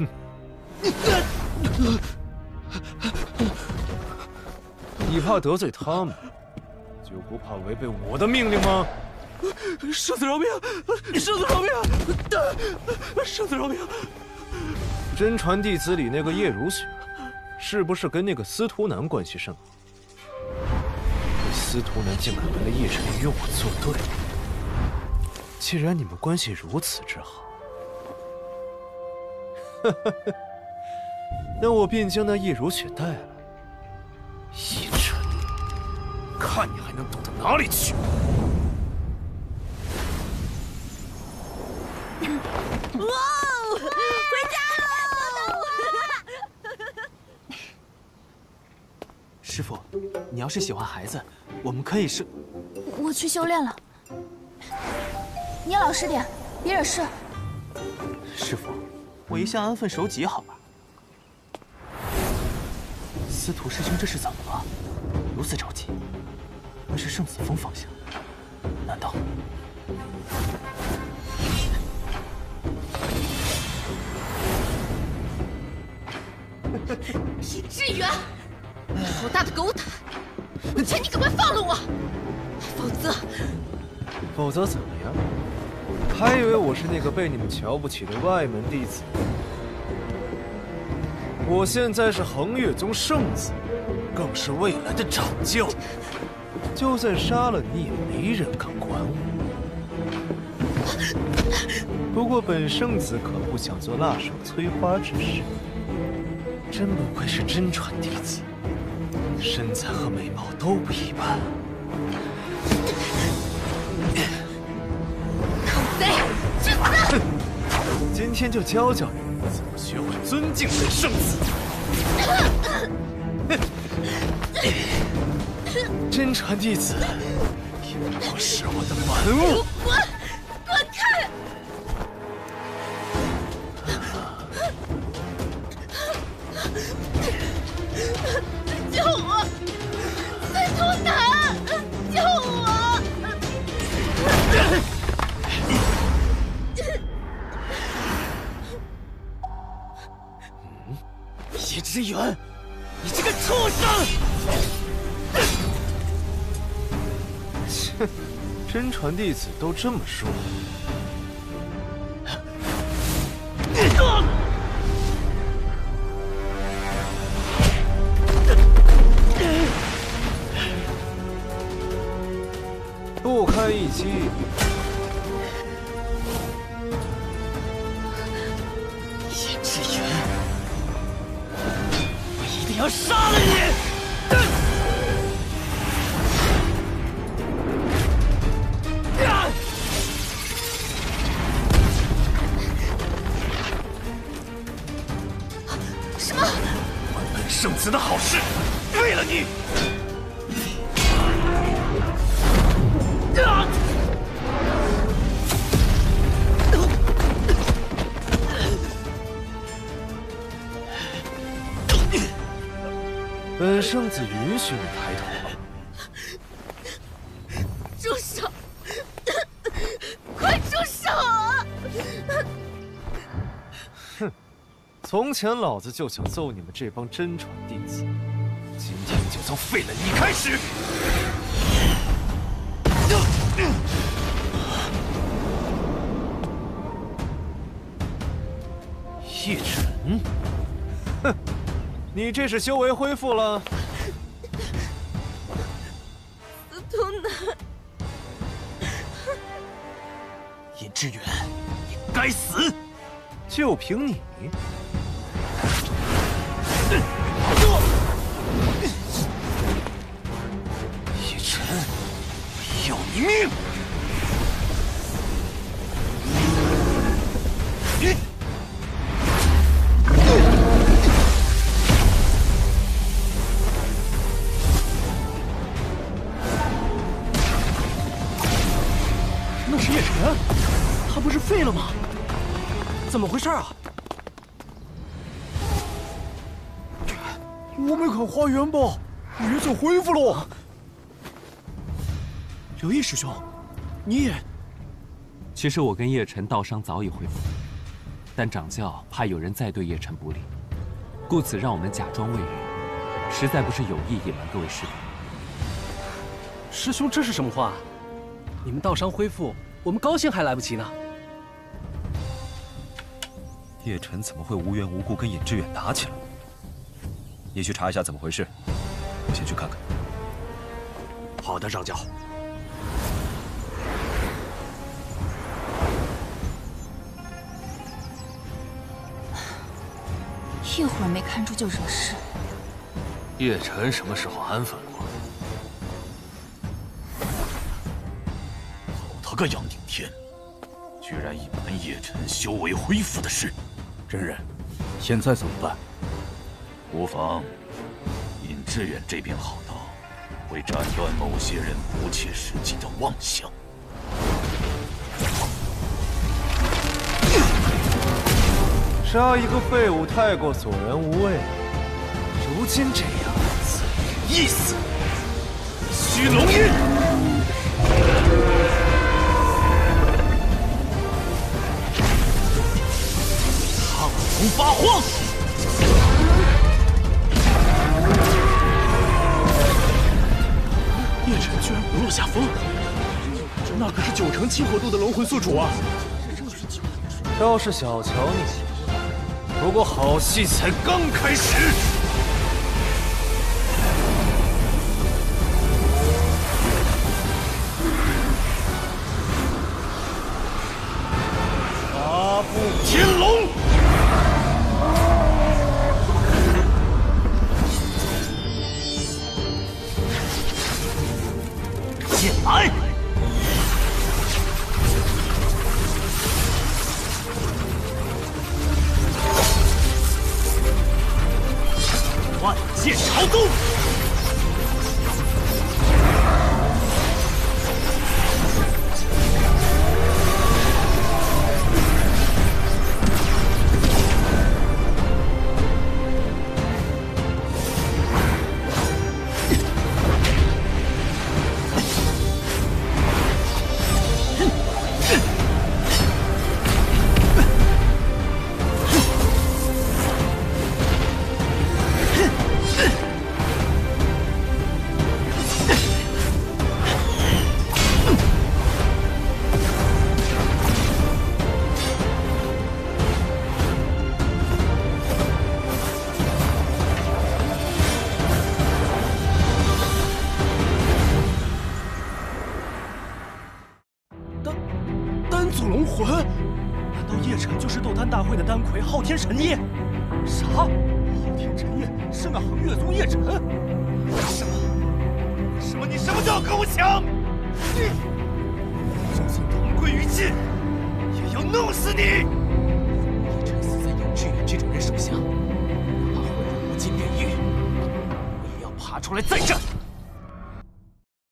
你怕得罪他们，就不怕违背我的命令吗？圣子饶命！圣子饶命！圣子饶命！真传弟子里那个叶如雪，是不是跟那个司徒南关系甚好？这司徒南竟敢为了叶晨与我作对。既然你们关系如此之好，那我便将那叶如雪带来。叶晨，看你还能躲到哪里去！哇哦，回家喽！师傅，你要是喜欢孩子，我们可以是……我去修炼了。你老实点，别惹事。师傅，我一向安分守己，好吧？司徒师兄这是怎么了？如此着急？那是圣子峰方向？难道？尹志远，好大的狗胆！劝你赶快放了我，否则……否则怎么样？还以为我是那个被你们瞧不起的外门弟子？我现在是恒月宗圣子，更是未来的掌教。就算杀了你，也没人敢管我。不过本圣子可不想做辣手摧花之事。真不愧是真传弟子，身材和美貌都不一般。去死！今天就教教你怎么学会尊敬本圣子。真传弟子，也不过是我的玩物。滚之远，你这个畜生！切，真传弟子都这么说。不堪一击！要杀了你！什么？还本圣子的好事，为了你！本圣子允许你抬头吗。住手！快住手啊！哼，从前老子就想揍你们这帮真传弟子，今天就从废了你开始。叶晨，哼，你这是修为恢复了？司徒南，尹志远，你该死！就凭你？叶晨，我要你命！那怎么回事啊？我没看花园吧？叶总恢复了。刘毅师兄，你也……其实我跟叶晨道伤早已恢复，但掌教怕有人再对叶晨不利，故此让我们假装未愈，实在不是有意隐瞒各位师弟。师兄，这是什么话？你们道伤恢复，我们高兴还来不及呢。叶辰怎么会无缘无故跟尹志远打起来？你去查一下怎么回事，我先去看看。好的，上校。一会儿没看住就惹事。叶辰什么时候安分过？好他个杨顶天，居然隐瞒叶辰修为恢复的事。真人，现在怎么办？无妨，尹志远这边好刀会斩断某些人不切实际的妄想。杀一个废物太过索然无味，如今这样子意思。虚龙印，龙发慌。叶辰居然不落下风，那可是九成七火度的龙魂宿主啊！倒是小瞧你。不过好戏才刚开始。滚！难道叶辰就是斗丹大会的丹魁昊天神叶，啥？昊天神叶是那恒月宗叶辰？为什么？为什么？你什么都要跟我抢？你，就算同归于尽，也要弄死你！叶辰死在杨志远这种人手下，哪怕混入无尽炼狱，我也要爬出来再战！